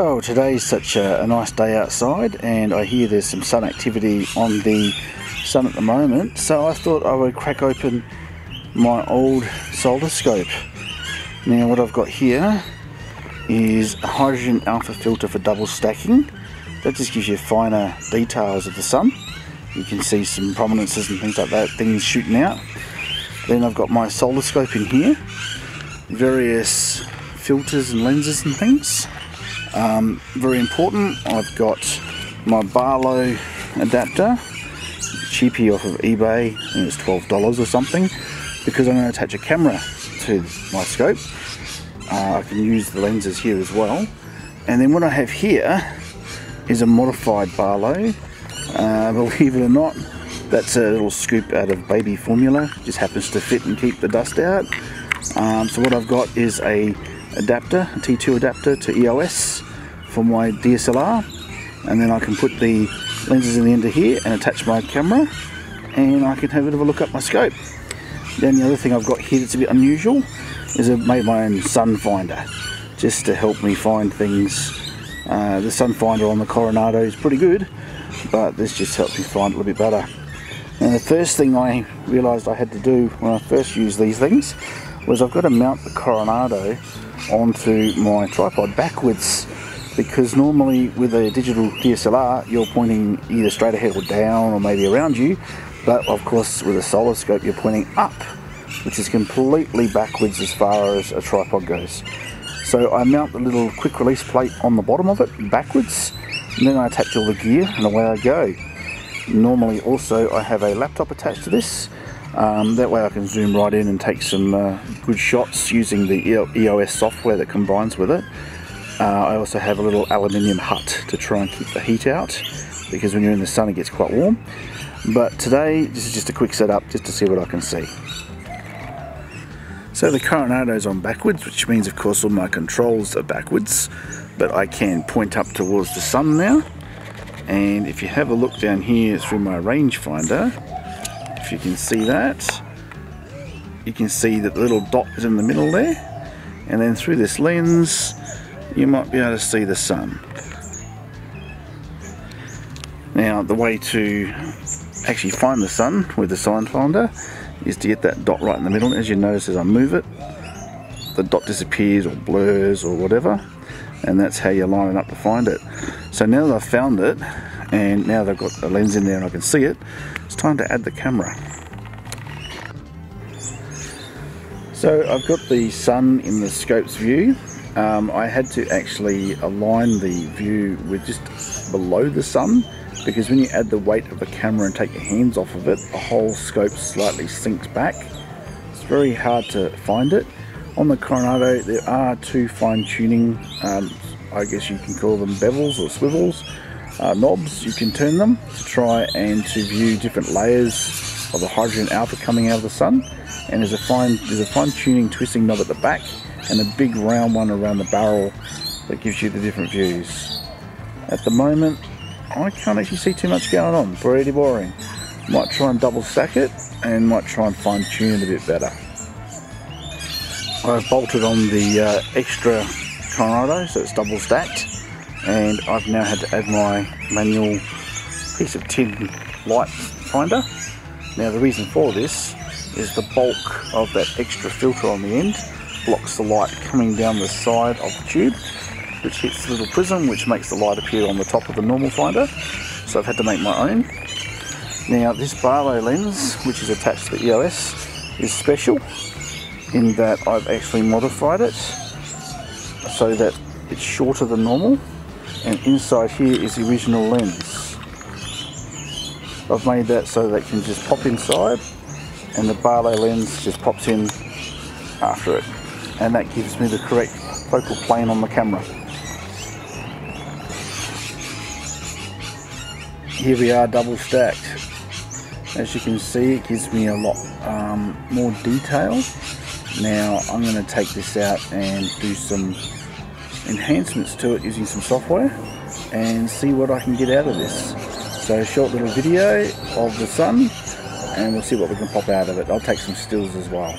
Well, today's such a, a, nice day outside, and I hear there's some sun activity on the sun at the moment, so I thought I would crack open my old Solascope. Now, what I've got here is a hydrogen alpha filter for double stacking. That just gives you finer details of the sun. You can see some prominences and things like that, things shooting out. Then I've got my Solascope in here, various filters and lenses and things. Um, very important, I've got my Barlow adapter, cheapy off of eBay, think it's $12 or something, because I'm going to attach a camera to my scope. Uh, I can use the lenses here as well. And then what I have here is a modified Barlow. Uh, believe it or not, that's a little scoop out of baby formula, just happens to fit and keep the dust out. Um, so what I've got is a adapter, a T2 adapter to EOS for my DSLR and then I can put the lenses in the end of here and attach my camera and I can have a bit of a look at my scope. Then the other thing I've got here that's a bit unusual is I've made my own sun finder just to help me find things. Uh, the sun finder on the Coronado is pretty good but this just helps me find a little bit better. And the first thing I realised I had to do when I first used these things was I've got to mount the Coronado onto my tripod backwards because normally with a digital DSLR you're pointing either straight ahead or down or maybe around you but of course with a Solascope you're pointing up which is completely backwards as far as a tripod goes. So I mount the little quick release plate on the bottom of it backwards and then I attach all the gear and away I go. Normally also I have a laptop attached to this um, that way I can zoom right in and take some uh, good shots using the EOS software that combines with it. Uh, I also have a little aluminium hut to try and keep the heat out because when you're in the sun it gets quite warm. But today this is just a quick setup just to see what I can see. So the Coronado's on backwards which means of course all my controls are backwards but I can point up towards the sun now and if you have a look down here through my rangefinder if you can see that you can see that the little dot is in the middle there and then through this lens you might be able to see the sun. Now the way to actually find the sun with the sign finder is to get that dot right in the middle. As you notice as I move it, the dot disappears or blurs or whatever and that's how you're lining up to find it. So now that I've found it and now they've got a lens in there and I can see it, it's time to add the camera. So I've got the sun in the scope's view um, I had to actually align the view with just below the sun because when you add the weight of the camera and take your hands off of it, the whole scope slightly sinks back. It's very hard to find it. On the Coronado, there are two fine tuning, um, I guess you can call them bevels or swivels, uh, knobs. You can turn them to try and to view different layers of the hydrogen alpha coming out of the sun. And there's a fine, there's a fine tuning twisting knob at the back and a big round one around the barrel that gives you the different views. At the moment, I can't actually see too much going on, pretty boring. Might try and double stack it and might try and fine tune it a bit better. I've bolted on the uh, extra Coronado so it's double stacked and I've now had to add my manual piece of tin light finder. Now the reason for this is the bulk of that extra filter on the end blocks the light coming down the side of the tube which hits the little prism which makes the light appear on the top of the normal finder. So I've had to make my own. Now this Barlow lens which is attached to the EOS is special in that I've actually modified it so that it's shorter than normal and inside here is the original lens I've made that so that can just pop inside and the Barlow lens just pops in after it and that gives me the correct focal plane on the camera. Here we are double stacked. As you can see it gives me a lot um, more detail. Now I'm going to take this out and do some enhancements to it using some software and see what I can get out of this. So a short little video of the sun and we'll see what we can pop out of it. I'll take some stills as well.